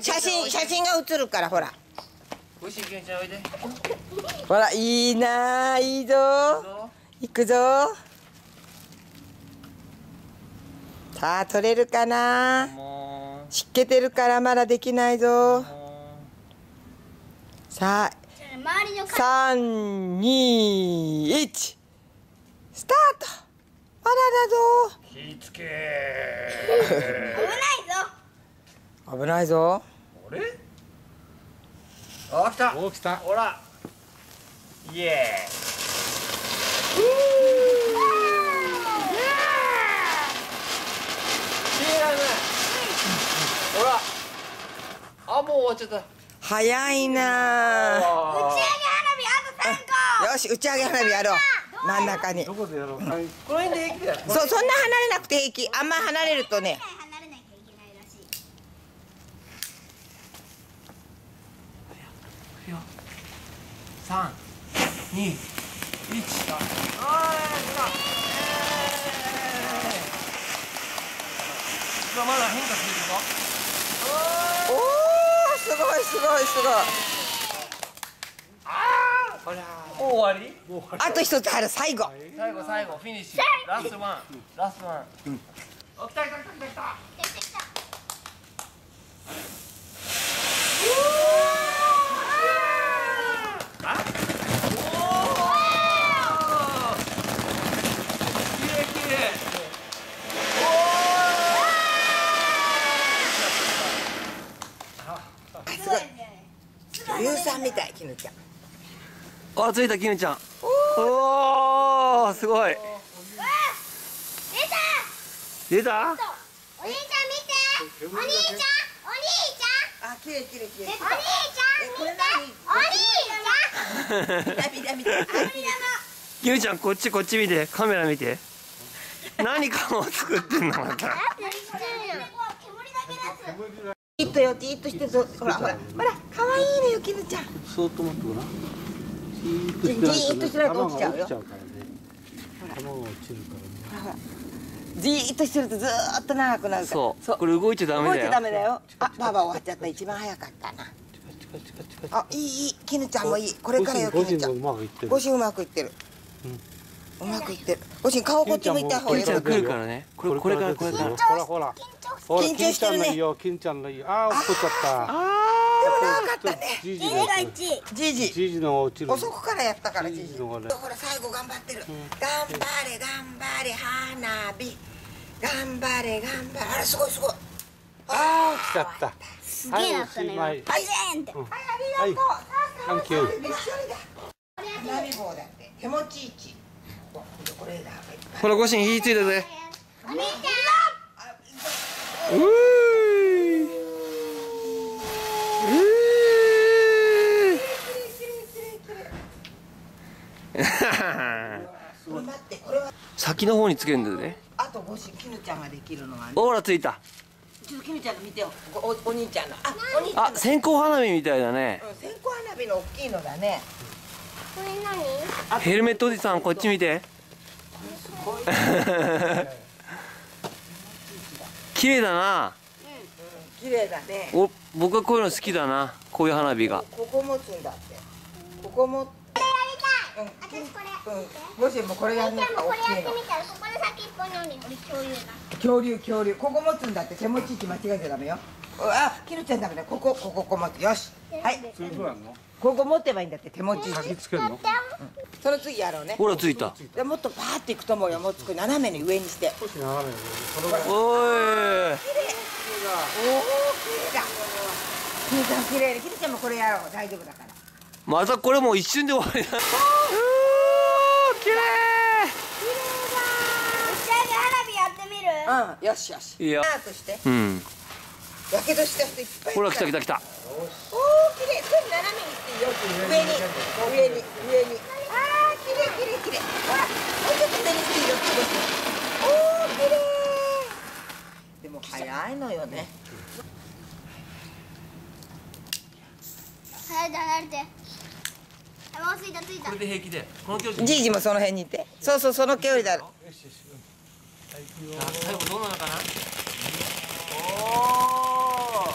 写真写真が写るからほら。ごしきゅんちゃんおいでほらいいなあいいぞ。行くぞ。さあ取れるかな？も湿気てるからまだできないぞ。さあ周りの321スタート。あらだぞ。う気ぃつけ 危ないぞ危ないぞ。あれ？あ来た。お来た。ほら。イエーイ。ほら。あもう終わっちゃった。早いな。あ打ち上げ花火あと3個。よし打ち上げ花火やろう。真ん中に。どこでやろう？この辺で平気だよ。そうそんな離れなくて平気。あんま離れるとね離れなきゃいけないらしい三、二、一。ああ、来た。えー。まだ変化するぞ。おおすごいすごいすごいあら。もう終わり？あと一つある最後最後最後フィニッシュ。ラストワン。ラストワン。お来た来た来た来た来た。出てきたあ？おお。きれいきれい。すごい女優さんみたい絹ちゃん。あ、ついたきぬちゃん。おお、すごい。出た。出た？お兄ちゃん見て。お兄ちゃんお兄あ綺麗綺麗綺麗。ちゃんお兄ちゃん見てお兄ちゃん。涙見てあきぬちゃんこっちこっち見て。カメラ見て。何かを作ってんのまたじっとよじっとしてぞ。ほらほらほら可愛いのよ絹ちゃん。そーっと待ってごらん。じっとしないと落ちちゃうよ。落ちるから。ねじーっとしてるとずーっと長くなるから。そう。これ動いちゃダメだよ。動いちゃダメだよ。あババ終わっちゃった一番早かったなあいいいい絹ちゃんもいいこれからよご絹ちゃん主人もうまくいってるうまくいってるうまくいってるご主人顔こっち向いた方がいい。きぬちゃん来るからね。これこれからこれからほらほら。緊張してるね金ちゃんのいいよ。金ちゃんのいい。ああ落っこっちゃった。でも長かったね。じいじ。のやつじいじ。じいじの落ちる遅くからやったからじいじ。ほら最後頑張ってる。頑張れ頑張れ花火。頑張れ頑張れ。あれすごいすごい。あ来ちゃった。すげえなったね今。はいバゼンって。はいサンキューあ一緒にだ。花火棒だって。手持ち位ほらごしん火ついたぜ。お兄ちうーうー待ってこれは先の方につけるんだよねあとごし絹ちゃんができるのはね。ほらついた。ちょっと絹ちゃんの見てよ。おおお兄ちゃんの。あお兄ちゃんの。あ線香花火みたいだね。うん線香花火の大きいのだねヘルメットおじさんこっち見て。綺麗だな。綺麗だね。お僕はこういうの好きだな。こういう花火が。ここ持つんだって。ここ持ってこれやりたい私これうん。ごしもこれやるのかお兄ちゃんもこれや大きいのってみたらここで先っぽに恐竜だ恐竜恐竜ここ持つんだって手持ち位置間違えちゃダメよ。あきぬちゃんダメだ。ここここここ持つ。よし。はい。それどうやんの？ここ持ってばいいんだって手持ち位つけるの？その次やろうね。ほらついた。でもっとパーっていくと思うよもう少し斜めに上にして。少し斜めにそれがおいおお綺麗だ。きぬちゃん綺麗きぬちゃんもこれやろう大丈夫だ。からまたこれもう一瞬で終わりだ。うー綺麗打ち上げ花火やってみる？うんよしよし。いいよスタートして。うん。やけどした人いっぱいほら来た来たた来た。おお綺麗。全部斜めにしていいよ。上に。上に。上に。ああ綺麗綺麗綺麗。ほらもうちょっと上にしていいよ。おお綺麗。でも早いのよね。はい離れてこれで平気で。この距離じいじもその辺にいて。そうそうその距離だろ。最後どうなのかな？おおも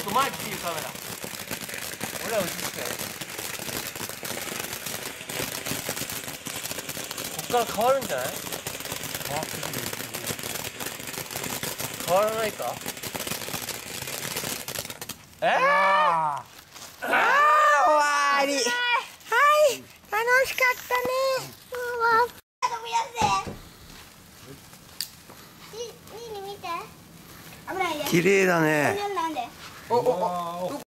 っと前来ていうカメラ。俺ら映ってこっから変わるんじゃない？変わってくる。変わらないか？えー、ああー終わりしかったね。うわ。飛び出せいいいいに見て。危ないで綺麗だね。なんで？おおおあ